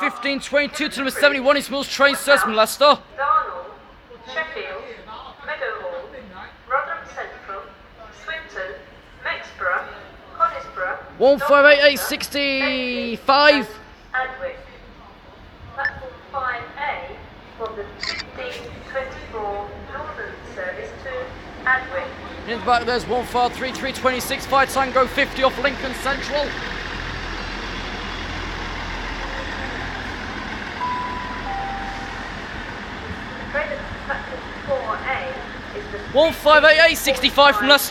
1522 to number 71 East Midlands Train Service from Leicester. Darnall, Sheffield, Meadowhall, Rotherham Central, Swinton, Mexborough, Conisbrough, 158865. Adwick. Platform 5A for the 1524 Northern service to Adwick. In the back there's 153326 5 Tango 50 off Lincoln Central. Train at platform 4A is the 158865 from Leicester.